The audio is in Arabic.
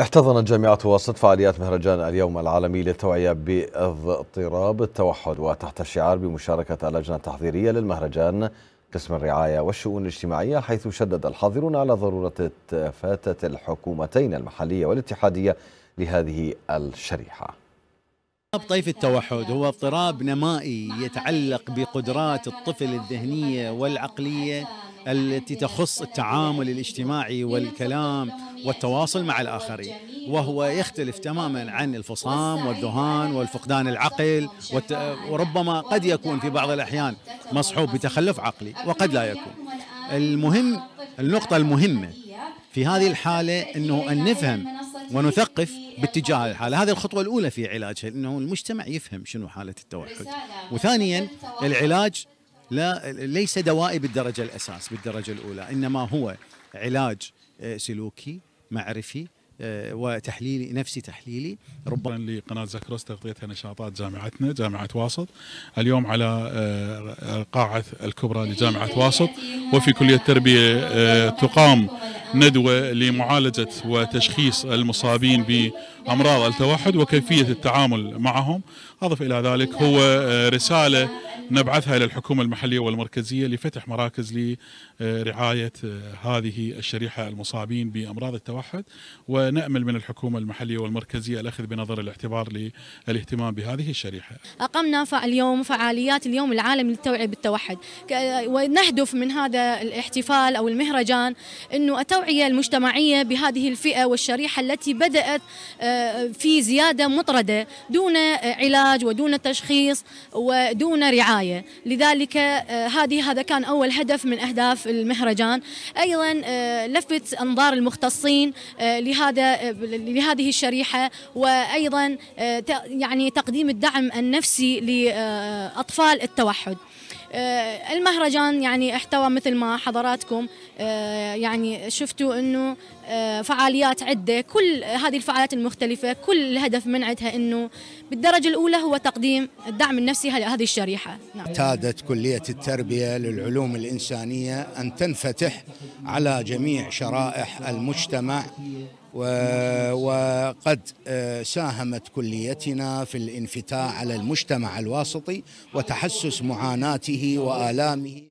احتضنت جامعة واسط فعاليات مهرجان اليوم العالمي للتوعية باضطراب التوحد وتحت الشعار بمشاركة اللجنة التحضيرية للمهرجان قسم الرعاية والشؤون الاجتماعية حيث شدد الحاضرون على ضرورة فاتة الحكومتين المحلية والاتحادية لهذه الشريحة. طيف التوحد هو اضطراب نمائي يتعلق بقدرات الطفل الذهنية والعقلية التي تخص التعامل الاجتماعي والكلام والتواصل مع الآخرين وهو يختلف تماما عن الفصام والذهان والفقدان العقل وربما قد يكون في بعض الأحيان مصحوب بتخلف عقلي وقد لا يكون. المهم النقطة المهمة في هذه الحالة أنه أن نفهم ونثقف باتجاه الحالة. هذه الخطوة الأولى في علاجها أنه المجتمع يفهم شنو حالة التوحد. وثانيا العلاج لا ليس دوائي بالدرجة الأساس بالدرجة الأولى إنما هو علاج سلوكي معرفي وتحليلي نفسي تحليلي. ربما لقناة زكروس تغطيتها نشاطات جامعتنا جامعة واسط. اليوم على القاعة الكبرى لجامعة واسط. وفي كلية التربيه تقام ندوة لمعالجة وتشخيص المصابين بأمراض التوحد وكيفية التعامل معهم. أضف إلى ذلك هو رسالة نبعثها إلى الحكومة المحلية والمركزية لفتح مراكز لرعاية هذه الشريحة المصابين بأمراض التوحد ونأمل من الحكومة المحلية والمركزية الأخذ بنظر الاعتبار للاهتمام بهذه الشريحة. أقمنا اليوم فعاليات اليوم العالمي للتوعية بالتوحد ونهدف من هذا الاحتفال أو المهرجان إنه التوعية المجتمعية بهذه الفئة والشريحة التي بدأت في زيادة مطردة دون علاج ودون تشخيص ودون رعاية الرعاية لذلك هذه هذا كان أول هدف من أهداف المهرجان. أيضا لفت أنظار المختصين لهذا لهذه الشريحة وأيضا يعني تقديم الدعم النفسي لأطفال التوحد. المهرجان يعني احتوى مثل ما حضراتكم. يعني شفتوا إنه فعاليات عدة. كل هذه الفعاليات المختلفة كل الهدف من عندها إنه بالدرجة الأولى هو تقديم الدعم النفسي لهذه الشريحة. نعم. اعتادت كلية التربية للعلوم الإنسانية أن تنفتح على جميع شرائح المجتمع وقد ساهمت كليتنا في الانفتاح على المجتمع الواسطي وتحسس معاناته وآلامه.